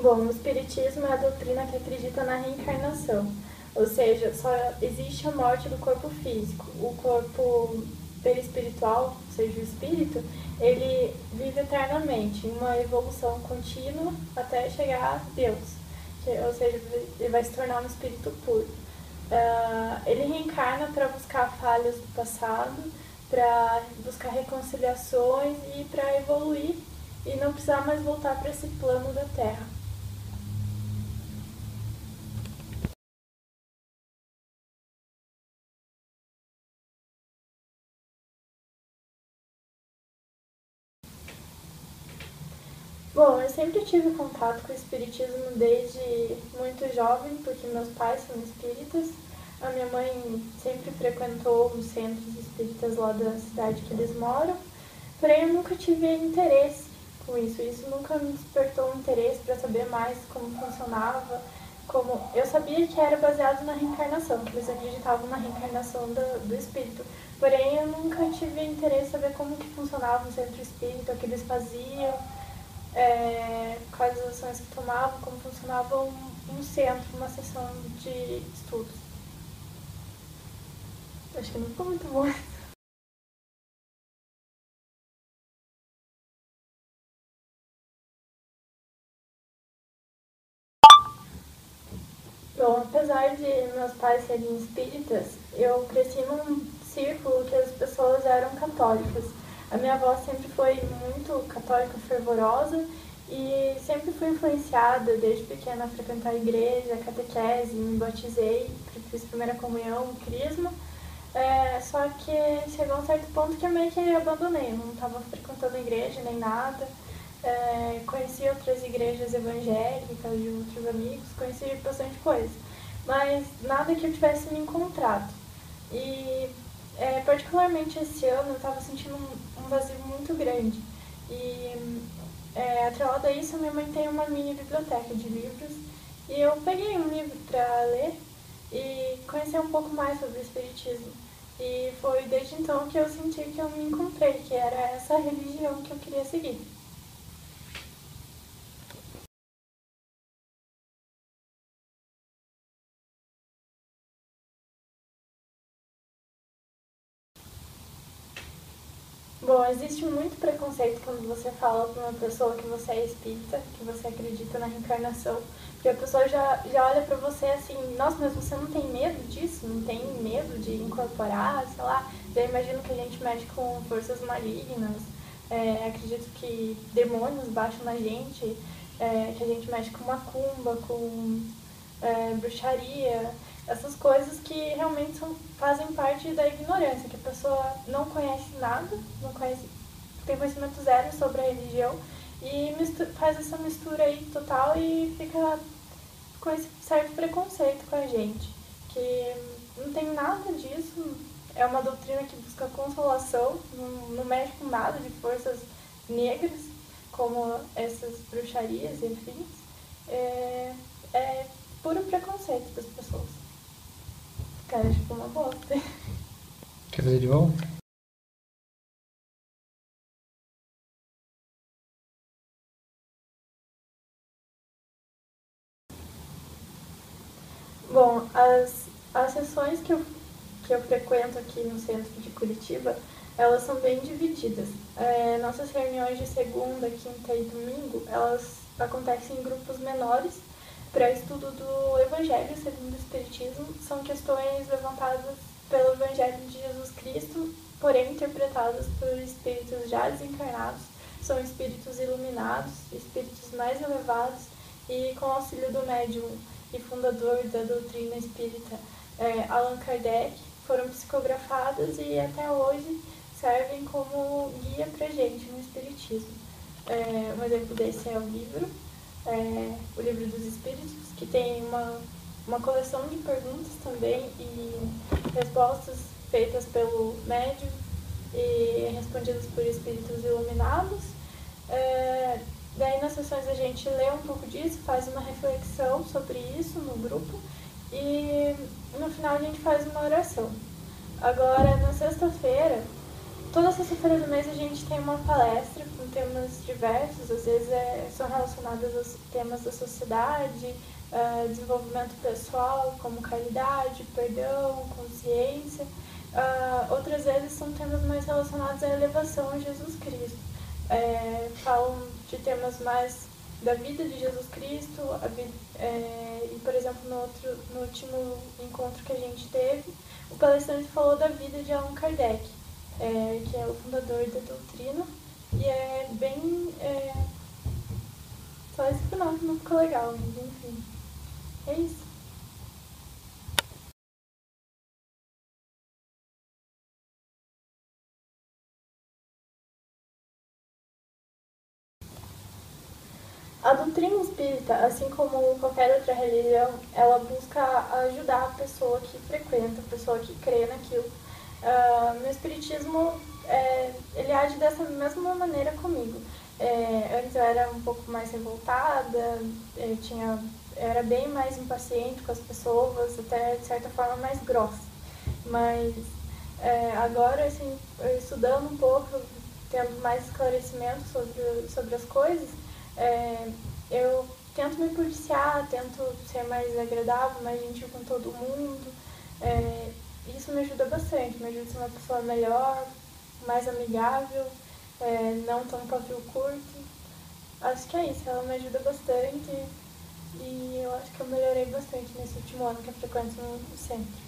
Bom, o Espiritismo é a doutrina que acredita na reencarnação, ou seja, só existe a morte do corpo físico. O corpo perispiritual, ou seja, o espírito, ele vive eternamente, em uma evolução contínua até chegar a Deus, ou seja, ele vai se tornar um espírito puro. Uh, ele reencarna para buscar falhas do passado, para buscar reconciliações e para evoluir e não precisar mais voltar para esse plano da Terra. Bom, eu sempre tive contato com o espiritismo desde muito jovem, porque meus pais são espíritas. A minha mãe sempre frequentou os centros espíritas lá da cidade que eles moram, porém eu nunca tive interesse com isso. Isso nunca me despertou interesse para saber mais como funcionava. Como eu sabia que era baseado na reencarnação, que eles acreditavam na reencarnação do, do espírito. Porém, eu nunca tive interesse em saber como que funcionava o centro espírita, o que eles faziam é, quais as ações que tomavam, como funcionava um, um centro, uma sessão de estudos. Acho que não ficou muito bom. Bom, apesar de meus pais serem espíritas, eu cresci num círculo que as pessoas eram católicas. A minha avó sempre foi muito católica fervorosa e sempre fui influenciada desde pequena a frequentar a igreja, a catequese, me batizei, fiz primeira comunhão, crisma. É, só que chegou um certo ponto que eu meio que abandonei, não estava frequentando a igreja nem nada. É, conheci outras igrejas evangélicas de outros amigos, conheci bastante coisa, mas nada que eu tivesse me encontrado. E é, particularmente esse ano eu estava sentindo um, um, vazio muito grande. E é, atrelado a isso, minha mãe tem uma mini biblioteca de livros e eu peguei um livro para ler e conhecer um pouco mais sobre o Espiritismo. E foi desde então que eu senti que eu me encontrei, que era essa religião que eu queria seguir. Bom, existe muito preconceito quando você fala para uma pessoa que você é espírita, que você acredita na reencarnação, porque a pessoa já, já olha para você assim, nossa, mas você não tem medo disso? Não tem medo de incorporar, sei lá? Já imagino que a gente mexe com forças malignas, é, acredito que demônios baixam na gente, é, que a gente mexe com macumba, com é, bruxaria essas coisas que realmente são, fazem parte da ignorância, que a pessoa não conhece nada, não conhece, tem conhecimento zero sobre a religião e mistura, faz essa mistura aí total e fica com esse certo preconceito com a gente, que não tem nada disso, é uma doutrina que busca consolação, não, não mexe com nada de forças negras, como essas bruxarias, enfim. É, é puro preconceito das pessoas. Cara, tipo uma bosta. Quer fazer de volta? Bom, as, as sessões que eu, que eu frequento aqui no centro de Curitiba, elas são bem divididas. É, nossas reuniões de segunda, quinta e domingo, elas acontecem em grupos menores para estudo do Evangelho segundo o Espiritismo são questões levantadas pelo Evangelho de Jesus Cristo, porém interpretadas por espíritos já desencarnados, são espíritos iluminados, espíritos mais elevados e com auxílio do médium e fundador da doutrina espírita é, Allan Kardec, foram psicografadas e até hoje servem como guia para gente no Espiritismo. É, um exemplo desse é o livro é, o Livro dos Espíritos, que tem uma, uma coleção de perguntas também e respostas feitas pelo médium e respondidas por espíritos iluminados. É, daí nas sessões a gente lê um pouco disso, faz uma reflexão sobre isso no grupo e no final a gente faz uma oração. Agora, na sexta-feira, toda sexta-feira do mês a gente tem uma palestra com temas diversos, às vezes é, são relacionados aos temas da sociedade, uh, desenvolvimento pessoal, como caridade, perdão, consciência. Uh, outras vezes são temas mais relacionados à elevação a Jesus Cristo. É, falam de temas mais da vida de Jesus Cristo, vida, é, e por exemplo no, outro, no último encontro que a gente teve, o palestrante falou da vida de Allan Kardec, é, que é o fundador da doutrina, e é bem. É, só esse final que não ficou legal, mas enfim. É isso. A doutrina espírita, assim como qualquer outra religião, ela busca ajudar a pessoa que frequenta, a pessoa que crê naquilo. Uh, no espiritismo, é, ele age dessa mesma maneira comigo. É, antes eu era um pouco mais revoltada, eu tinha, eu era bem mais impaciente com as pessoas, até de certa forma mais grossa. Mas é, agora, assim, estudando um pouco, tendo mais esclarecimento sobre, sobre as coisas, é, eu tento me policiar, tento ser mais agradável, mais gentil com todo mundo. É, isso me ajuda bastante, me ajuda a ser uma pessoa melhor, mais amigável, é, não tão pavio curto. Acho que é isso, ela me ajuda bastante e eu acho que eu melhorei bastante nesse último ano que eu frequento no centro.